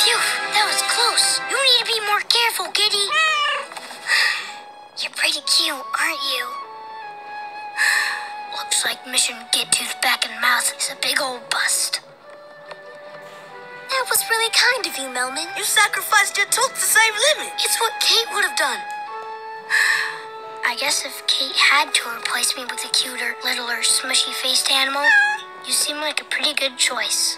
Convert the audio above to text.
Phew, that was close. You need to be more careful, Giddy. You're pretty cute, aren't you? Looks like Mission Get Tooth back in mouth is a big old bust. That was really kind of you, Melman. You sacrificed your tooth to save Lemon. It's what Kate would have done. I guess if Kate had to replace me with a cuter, littler, smushy-faced animal, you seem like a pretty good choice.